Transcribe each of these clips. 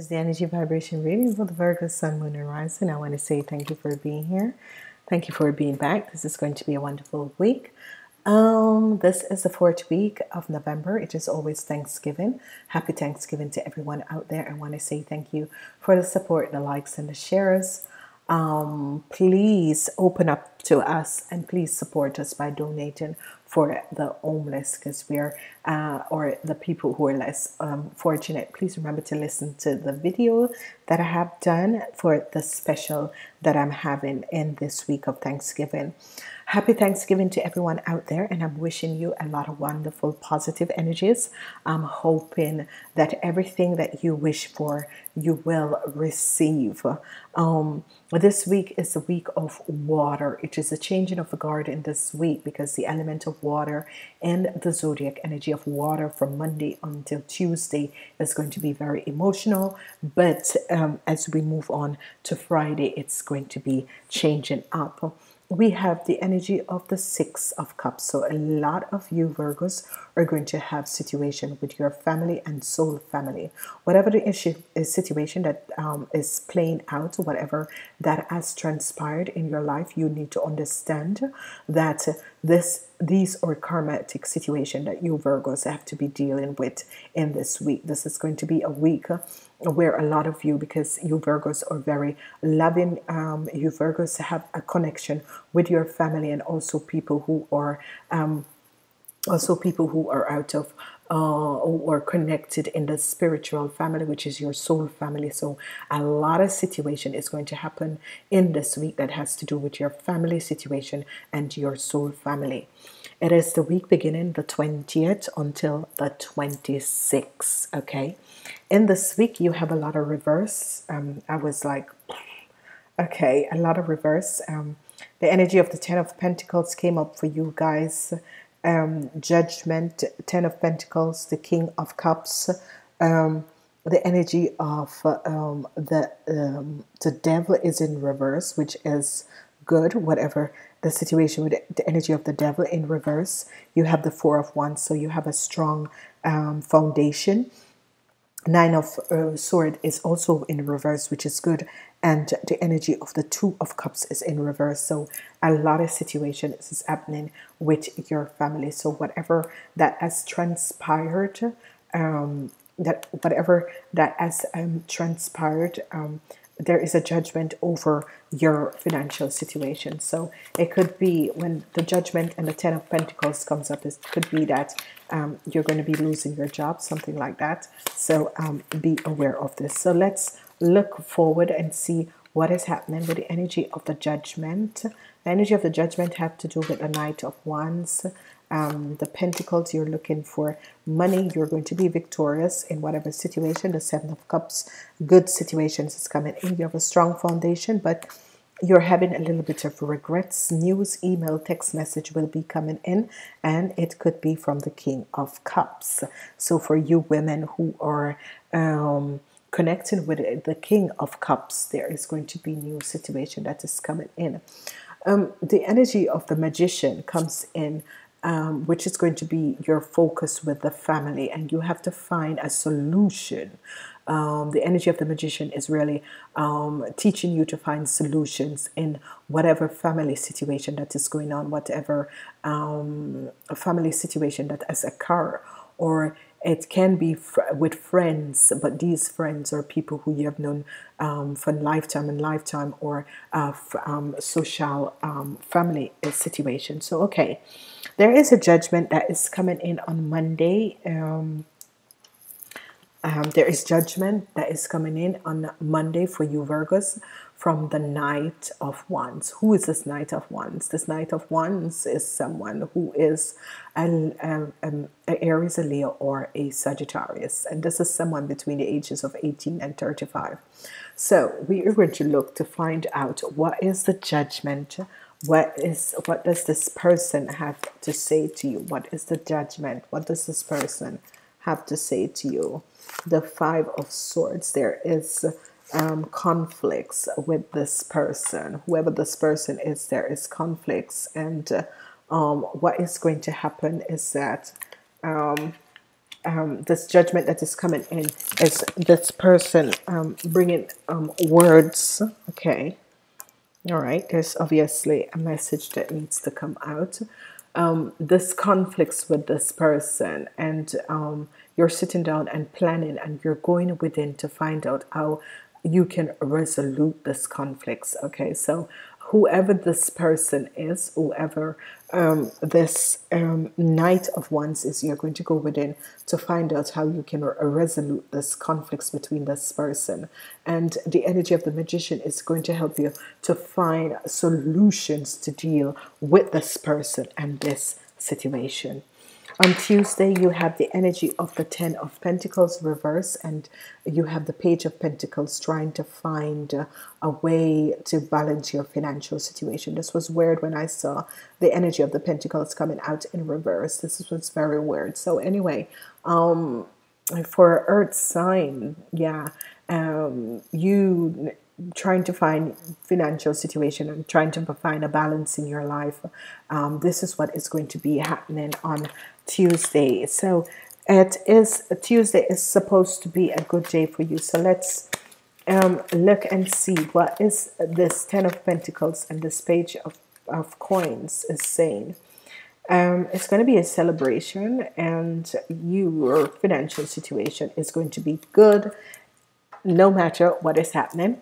Is the energy vibration reading for the Virgo Sun, Moon, and Rising. I want to say thank you for being here. Thank you for being back. This is going to be a wonderful week. Um, this is the fourth week of November. It is always Thanksgiving. Happy Thanksgiving to everyone out there. I want to say thank you for the support, the likes, and the shares. Um, please open up to us and please support us by donating for the homeless because we're uh, or the people who are less um, fortunate. Please remember to listen to the video that I have done for the special that I'm having in this week of Thanksgiving happy Thanksgiving to everyone out there and I'm wishing you a lot of wonderful positive energies. I'm hoping that everything that you wish for you will receive. Um, this week is a week of water. It is a changing of the guard in this week because the element of water and the zodiac energy of water from Monday until Tuesday is going to be very emotional. But um, as we move on to Friday, it's going to be changing up we have the energy of the six of cups. So a lot of you virgos are going to have situation with your family and soul family. Whatever the issue is situation that um, is playing out whatever that has transpired in your life you need to understand that this these are karmatic situation that you virgos have to be dealing with in this week. This is going to be a week where a lot of you, because you Virgos are very loving, um, you Virgos have a connection with your family and also people who are um, also people who are out of uh, or connected in the spiritual family, which is your soul family. So a lot of situation is going to happen in this week that has to do with your family situation and your soul family. It is the week beginning the 20th until the 26th. Okay. In this week, you have a lot of reverse. Um, I was like, okay, a lot of reverse. Um, the energy of the Ten of Pentacles came up for you guys. Um, judgment, Ten of Pentacles, the King of Cups. Um, the energy of um, the um, the devil is in reverse, which is good. Whatever the situation with the energy of the devil in reverse. You have the Four of Wands, so you have a strong um, foundation. Nine of uh, Sword is also in reverse, which is good, and the energy of the Two of Cups is in reverse. So a lot of situations is happening with your family. So whatever that has transpired, um, that whatever that has um, transpired, um, there is a judgment over your financial situation. So it could be when the judgment and the Ten of Pentacles comes up, it could be that um, you're going to be losing your job, something like that. So um, be aware of this. So let's look forward and see what is happening with the energy of the judgment. The energy of the judgment have to do with the Knight of Wands, um, the pentacles. You're looking for money. You're going to be victorious in whatever situation. The seven of cups good situations is coming in. You have a strong foundation but you're having a little bit of regrets. News email text message will be coming in and it could be from the king of cups. So for you women who are um, connecting with the king of cups there is going to be new situation that is coming in um, the energy of the magician comes in um, which is going to be your focus with the family, and you have to find a solution. Um, the energy of the magician is really um, teaching you to find solutions in whatever family situation that is going on, whatever um, family situation that has occurred, or it can be with friends, but these friends are people who you have known um, for lifetime and lifetime, or uh, um, social um, family situation. So, okay, there is a judgment that is coming in on Monday. Um, um, there is judgment that is coming in on Monday for you Virgos from the Knight of Wands. Who is this Knight of Wands? This Knight of Wands is someone who is an, um, um, Aries, a Leo, or a Sagittarius, and this is someone between the ages of 18 and 35. So we are going to look to find out what is the judgment what is what does this person have to say to you what is the judgment what does this person have to say to you the five of swords there is um, conflicts with this person whoever this person is there is conflicts and uh, um, what is going to happen is that um, um, this judgment that is coming in is this person um, bringing um, words. Okay. All right. There's obviously a message that needs to come out. This conflicts with this person, and you're sitting down and planning, and you're going within to find out how you can resolve this conflicts. Okay. So whoever this person is, whoever um, this um, Knight of Wands is, you're going to go within to find out how you can resolve this conflicts between this person. And the energy of the magician is going to help you to find solutions to deal with this person and this situation. On Tuesday, you have the energy of the Ten of Pentacles reverse, and you have the Page of Pentacles trying to find a way to balance your financial situation. This was weird when I saw the energy of the Pentacles coming out in reverse. This was very weird. So, anyway, um, for Earth sign, yeah, um, you trying to find financial situation and trying to find a balance in your life um, this is what is going to be happening on Tuesday. So it is Tuesday is supposed to be a good day for you. So let's um, look and see what is this ten of Pentacles and this page of, of coins is saying. Um, it's going to be a celebration and your financial situation is going to be good no matter what is happening.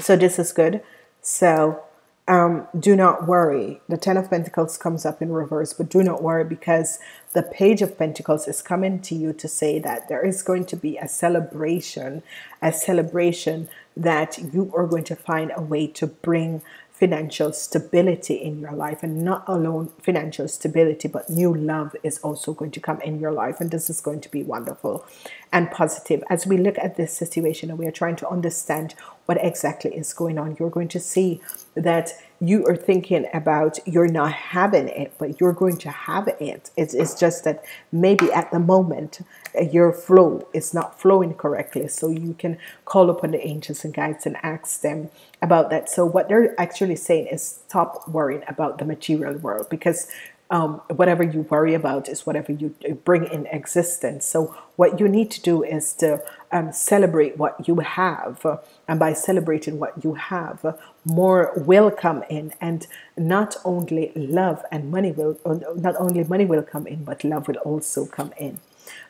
So this is good. So um, do not worry. The Ten of Pentacles comes up in reverse, but do not worry because the Page of Pentacles is coming to you to say that there is going to be a celebration, a celebration that you are going to find a way to bring financial stability in your life and not alone financial stability but new love is also going to come in your life and this is going to be wonderful and positive. As we look at this situation and we are trying to understand what exactly is going on you're going to see that you are thinking about you're not having it but you're going to have it. It's, it's just that maybe at the moment uh, your flow is not flowing correctly. So you can call upon the angels and guides and ask them about that. So what they're actually saying is stop worrying about the material world because um, whatever you worry about is whatever you bring in existence. So what you need to do is to um, celebrate what you have, and by celebrating what you have, more will come in, and not only love and money will, not only money will come in, but love will also come in.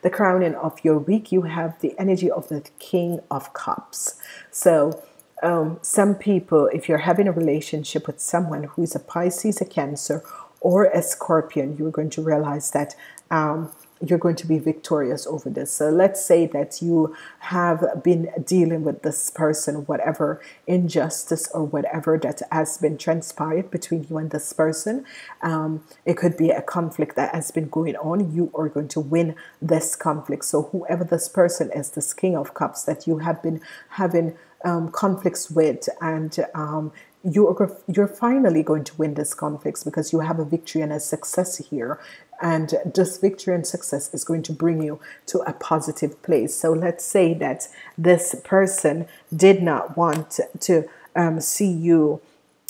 The crowning of your week, you have the energy of the King of Cups. So um, some people, if you're having a relationship with someone who is a Pisces, a Cancer, or a Scorpion, you're going to realize that um, you're going to be victorious over this. So let's say that you have been dealing with this person, whatever injustice or whatever that has been transpired between you and this person. Um, it could be a conflict that has been going on. You are going to win this conflict. So whoever this person is, this King of Cups that you have been having um, conflicts with and um, you're, you're finally going to win this conflicts because you have a victory and a success here. And this victory and success is going to bring you to a positive place. So let's say that this person did not want to um, see you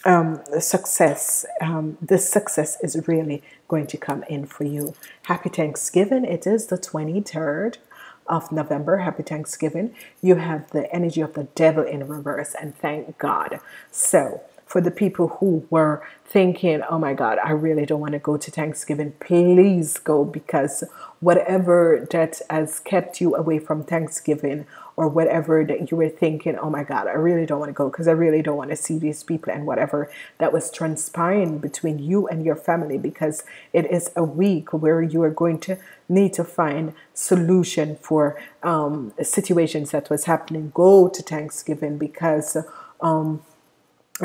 um, success um, this success is really going to come in for you. Happy Thanksgiving. It is the 23rd of November. Happy Thanksgiving. You have the energy of the devil in reverse, and thank God. So, for the people who were thinking, oh my God, I really don't want to go to Thanksgiving, please go because whatever that has kept you away from Thanksgiving or whatever that you were thinking, oh my God, I really don't want to go because I really don't want to see these people and whatever that was transpiring between you and your family because it is a week where you are going to need to find solution for um, situations that was happening. Go to Thanksgiving because um,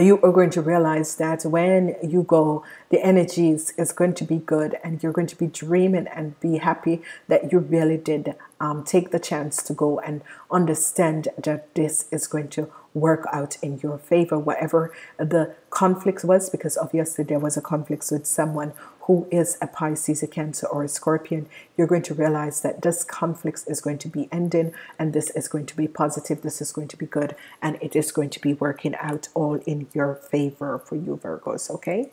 you are going to realize that when you go, the energies is going to be good and you're going to be dreaming and be happy that you really did um, take the chance to go and understand that this is going to work out in your favor, whatever the conflict was, because obviously there was a conflict with someone who is a Pisces, a Cancer, or a Scorpion, you're going to realize that this conflict is going to be ending and this is going to be positive, this is going to be good, and it is going to be working out all in your favor for you, Virgos, okay?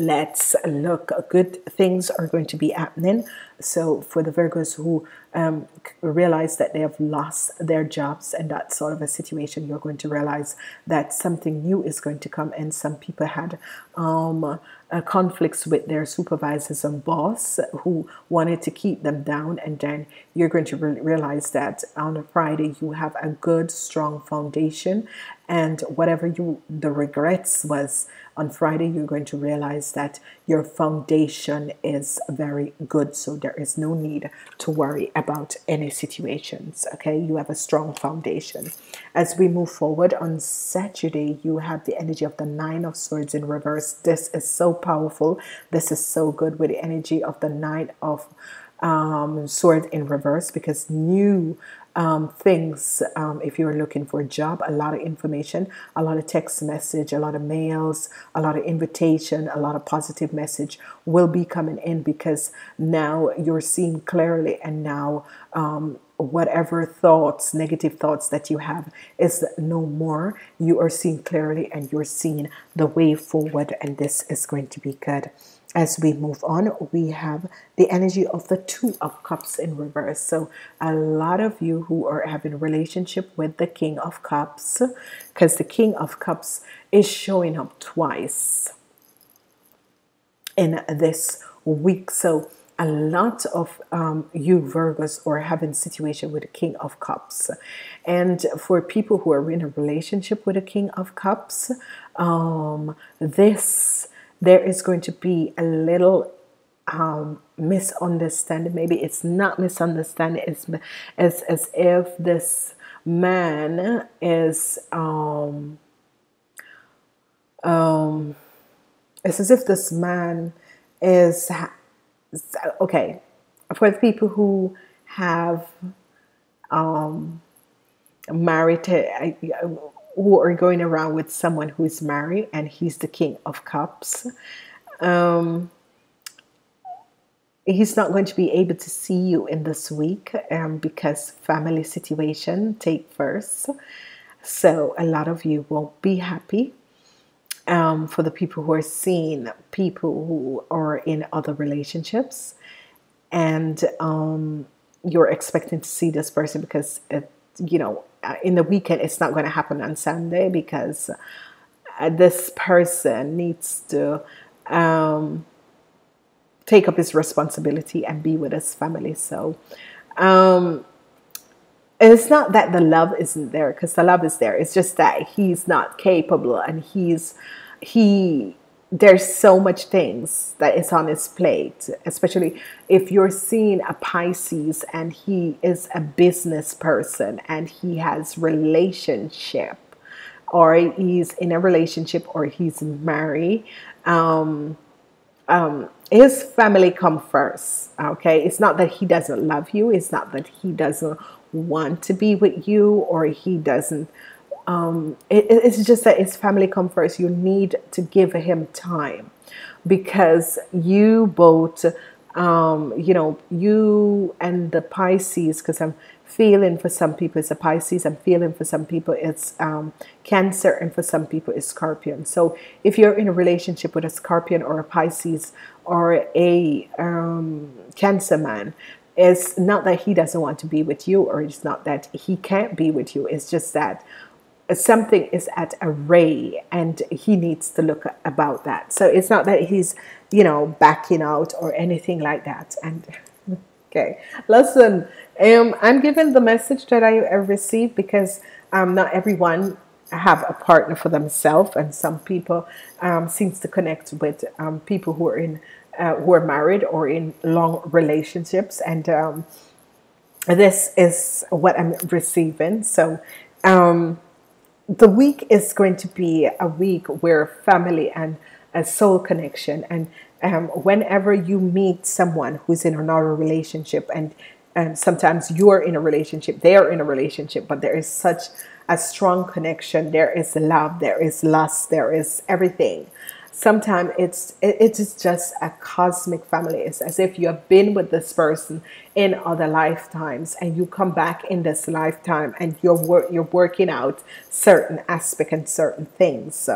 Let's look. Good things are going to be happening. So for the virgos who um, realize that they have lost their jobs and that sort of a situation you're going to realize that something new is going to come and some people had um, uh, conflicts with their supervisors and boss who wanted to keep them down. And then you're going to re realize that on a Friday you have a good strong foundation and whatever you the regrets was on Friday, you're going to realize that your foundation is very good. So there is no need to worry about any situations. Okay, you have a strong foundation. As we move forward on Saturday, you have the energy of the Nine of Swords in reverse. This is so powerful. This is so good with the energy of the Nine of um, Sword in reverse because new um, things um, if you're looking for a job a lot of information a lot of text message a lot of mails a lot of invitation a lot of positive message will be coming in because now you're seeing clearly and now um, whatever thoughts negative thoughts that you have is no more. You are seeing clearly and you're seeing the way forward and this is going to be good as we move on, we have the energy of the Two of Cups in reverse. So a lot of you who are having relationship with the King of Cups, because the King of Cups is showing up twice in this week. So a lot of um, you Virgos are having situation with the King of Cups. And for people who are in a relationship with the King of Cups, um, this there is going to be a little um, misunderstanding. Maybe it's not misunderstanding. It's as as if this man is um, um, it's as if this man is okay for the people who have um, married to, who are going around with someone who is married and he's the king of cups um, he's not going to be able to see you in this week um, because family situation take first. So a lot of you won't be happy um, for the people who are seeing people who are in other relationships. And um, you're expecting to see this person because it, you know uh, in the weekend it's not going to happen on Sunday because uh, this person needs to um, take up his responsibility and be with his family. So um, it's not that the love isn't there because the love is there. It's just that he's not capable and he's he there's so much things that is on his plate, especially if you're seeing a Pisces and he is a business person and he has relationship or he's in a relationship or he's married. Um, um, his family come first. Okay. It's not that he doesn't love you. It's not that he doesn't want to be with you or he doesn't um, it, it's just that it's family come first. You need to give him time because you both, um, you know, you and the Pisces, because I'm feeling for some people it's a Pisces, I'm feeling for some people it's um, Cancer, and for some people it's Scorpion. So if you're in a relationship with a Scorpion or a Pisces or a um, Cancer man, it's not that he doesn't want to be with you or it's not that he can't be with you. It's just that something is at array and he needs to look about that. So it's not that he's, you know, backing out or anything like that. And okay, listen, um, I'm giving the message that I received because um, not everyone have a partner for themselves and some people um, seems to connect with um, people who are in uh, who are married or in long relationships and um, this is what I'm receiving so um, the week is going to be a week where family and a soul connection. And um, whenever you meet someone who's in another relationship and and sometimes you're in a relationship they are in a relationship but there is such a strong connection there is love there is lust there is everything sometimes it's it is just a cosmic family. It's as if you have been with this person in other lifetimes and you come back in this lifetime and you're you're working out certain aspect and certain things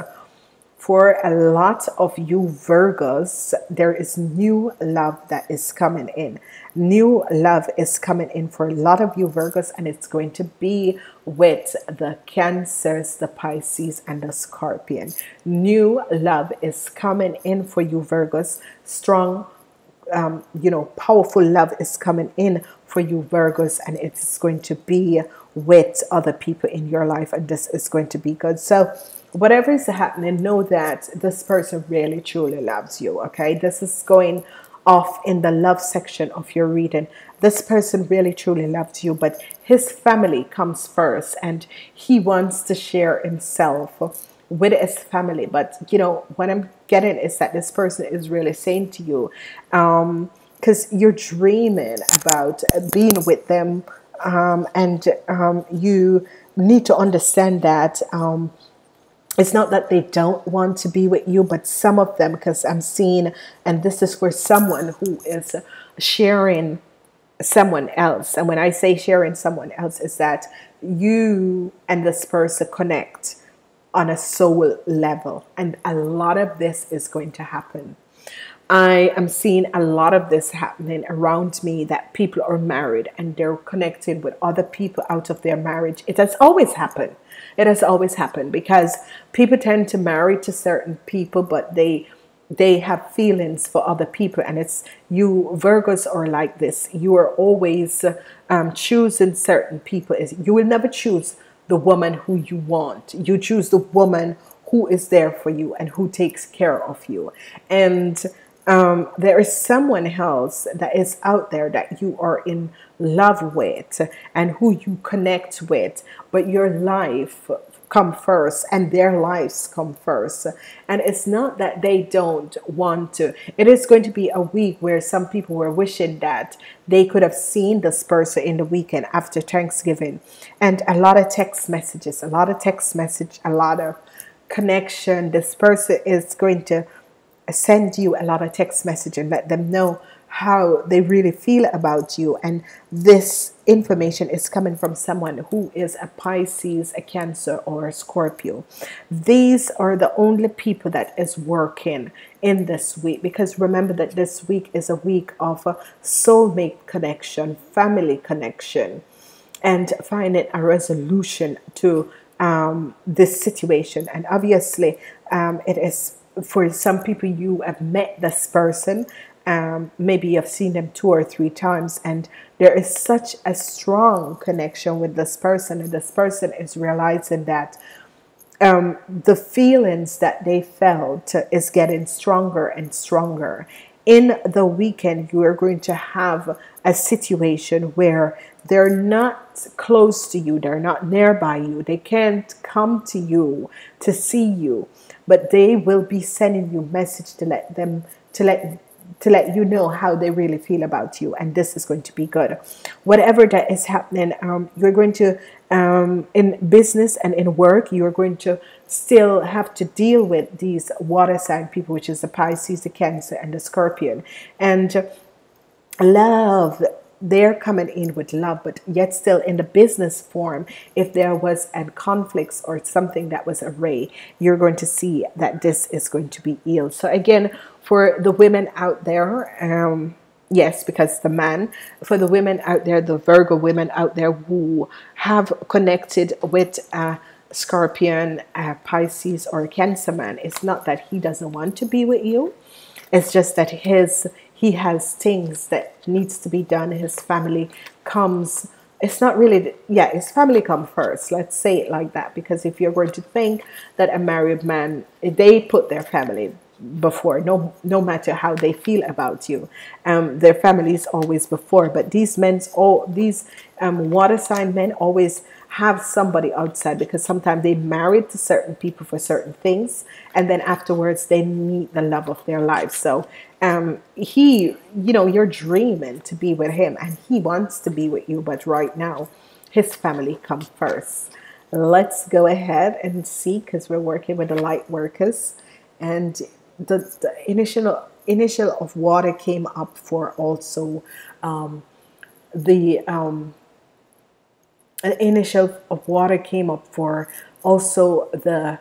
for a lot of you Virgos, there is new love that is coming in. New love is coming in for a lot of you Virgos, and it's going to be with the Cancers, the Pisces, and the Scorpion. New love is coming in for you Virgos. Strong, um, you know, powerful love is coming in for you Virgos, and it's going to be with other people in your life, and this is going to be good. So, whatever is happening, know that this person really truly loves you. Okay, this is going off in the love section of your reading. This person really truly loves you, but his family comes first and he wants to share himself with his family. But you know, what I'm getting is that this person is really saying to you, um, because you're dreaming about being with them, um, and um, you need to understand that um, it's not that they don't want to be with you, but some of them, because I'm seeing, and this is for someone who is sharing someone else. And when I say sharing someone else, is that you and this person connect on a soul level. And a lot of this is going to happen. I am seeing a lot of this happening around me that people are married and they're connected with other people out of their marriage. It has always happened. It has always happened because people tend to marry to certain people, but they they have feelings for other people. And it's you virgos are like this. You are always um, choosing certain people. You will never choose the woman who you want. You choose the woman who is there for you and who takes care of you. And um, there is someone else that is out there that you are in love with and who you connect with, but your life come first and their lives come first. And it's not that they don't want to. It is going to be a week where some people were wishing that they could have seen this person in the weekend after Thanksgiving. And a lot of text messages, a lot of text message, a lot of connection. This person is going to send you a lot of text message and let them know how they really feel about you and this information is coming from someone who is a Pisces, a Cancer or a Scorpio. These are the only people that is working in this week because remember that this week is a week of a soulmate connection, family connection and finding a resolution to um, this situation and obviously um, it is for some people you have met this person um, maybe you've seen them two or three times and there is such a strong connection with this person and this person is realizing that um, the feelings that they felt is getting stronger and stronger. In the weekend you are going to have a situation where they're not close to you they're not nearby you they can't come to you to see you but they will be sending you message to let them to let to let you know how they really feel about you and this is going to be good. Whatever that is happening um, you're going to um, in business and in work you're going to still have to deal with these water sign people which is the Pisces the Cancer and the Scorpion. And love they're coming in with love, but yet still in the business form, if there was a conflicts or something that was array, you're going to see that this is going to be healed. So again, for the women out there, um, yes, because the man, for the women out there, the Virgo women out there who have connected with a Scorpion, a Pisces, or Cancer man, it's not that he doesn't want to be with you. It's just that his he has things that needs to be done. His family comes. It's not really, yeah, his family come first. Let's say it like that. Because if you're going to think that a married man, they put their family before no no matter how they feel about you um their family is always before but these men's all these um water sign men always have somebody outside because sometimes they married to certain people for certain things and then afterwards they meet the love of their life. So um he you know you're dreaming to be with him and he wants to be with you but right now his family come first. Let's go ahead and see because we're working with the light workers. And the, the initial initial of water came up for also um, the um, an initial of water came up for also the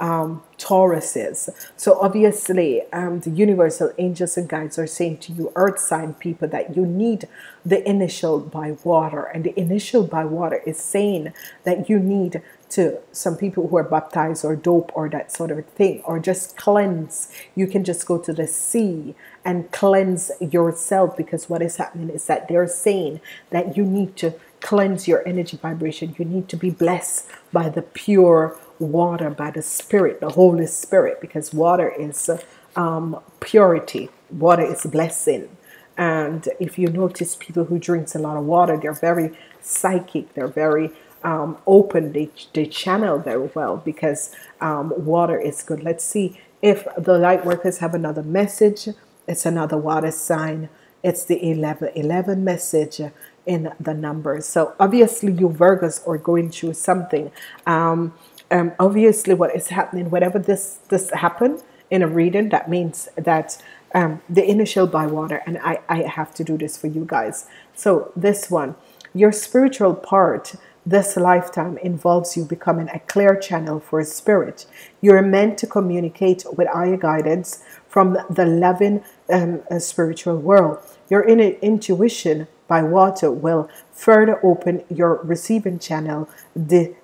um, Taurus is. So obviously, um, the universal angels and guides are saying to you, earth sign people, that you need the initial by water. And the initial by water is saying that you need to some people who are baptized or dope or that sort of thing, or just cleanse. You can just go to the sea and cleanse yourself because what is happening is that they're saying that you need to cleanse your energy vibration. You need to be blessed by the pure water by the Spirit, the Holy Spirit, because water is um, purity, water is blessing. And if you notice people who drinks a lot of water, they're very psychic, they're very um, open, they, they channel very well because um, water is good. Let's see if the light workers have another message. It's another water sign. It's the 1111 message in the numbers. So obviously you Virgos are going through something. Um, um, obviously what is happening, whatever this this happened in a reading, that means that um, the initial by water, and I, I have to do this for you guys. So this one, your spiritual part this lifetime involves you becoming a clear channel for spirit. You're meant to communicate with higher guidance from the loving um, uh, spiritual world. Your inner intuition by water will further open your receiving channel, di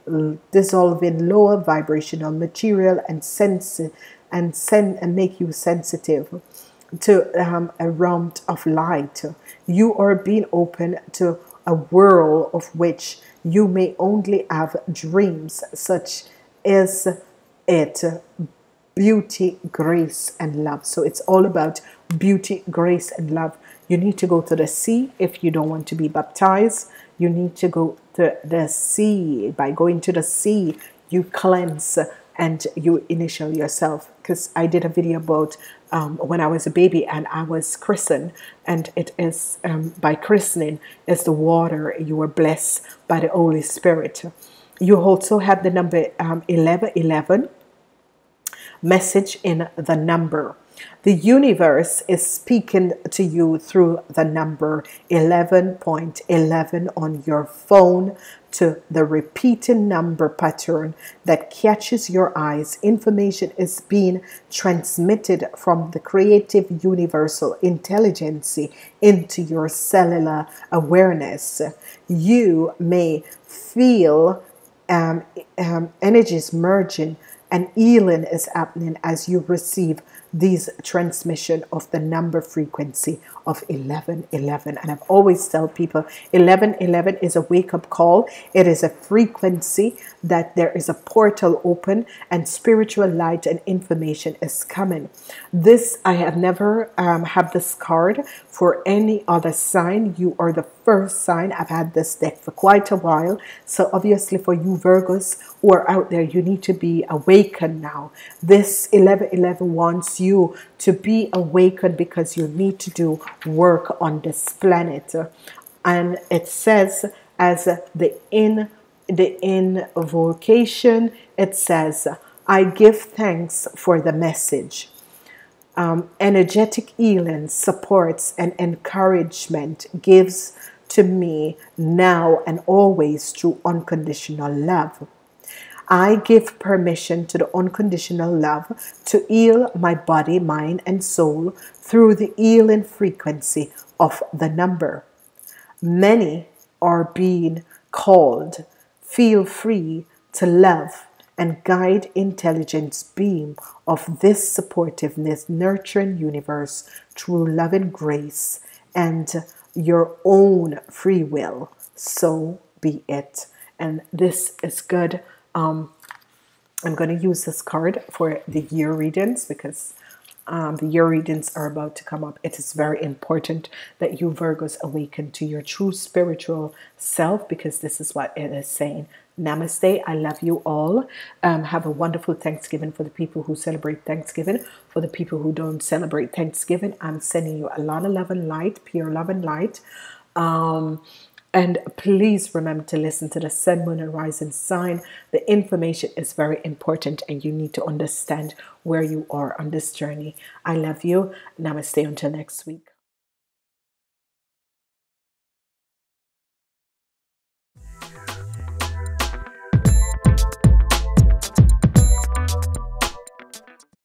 dissolving lower vibrational material and sense and send and make you sensitive to um, a realm of light. You are being open to a world of which you may only have dreams, such as it beauty, grace, and love. So it's all about beauty, grace, and love. You need to go to the sea if you don't want to be baptized. You need to go to the sea. By going to the sea, you cleanse and you initial yourself. Because I did a video about um, when I was a baby and I was christened, and it is um, by christening is the water. You were blessed by the Holy Spirit. You also have the number um, 1111 message in the number. The universe is speaking to you through the number 11.11 on your phone to the repeating number pattern that catches your eyes. Information is being transmitted from the creative universal intelligence into your cellular awareness. You may feel um, um, energies merging and healing is happening as you receive these transmission of the number frequency of 1111 and I've always tell people 1111 is a wake-up call. It is a frequency that there is a portal open and spiritual light and information is coming. This I have never um, have this card for any other sign. You are the first sign. I've had this deck for quite a while. So obviously for you Virgos who are out there you need to be awakened now. This 1111 wants you to be awakened because you need to do work on this planet. And it says, as the in the invocation, it says, I give thanks for the message. Um, energetic healing supports and encouragement gives to me now and always through unconditional love. I give permission to the unconditional love to heal my body, mind, and soul through the healing frequency of the number. Many are being called. Feel free to love and guide intelligence beam of this supportiveness, nurturing universe through love and grace and your own free will. So be it. And this is good um, I'm going to use this card for the year readings because um, the year readings are about to come up. It is very important that you Virgos awaken to your true spiritual self because this is what it is saying. Namaste. I love you all. Um, have a wonderful Thanksgiving for the people who celebrate Thanksgiving. For the people who don't celebrate Thanksgiving, I'm sending you a lot of love and light, pure love and light. Um, and please remember to listen to the sun, moon, and rising sign. The information is very important, and you need to understand where you are on this journey. I love you. Namaste until next week.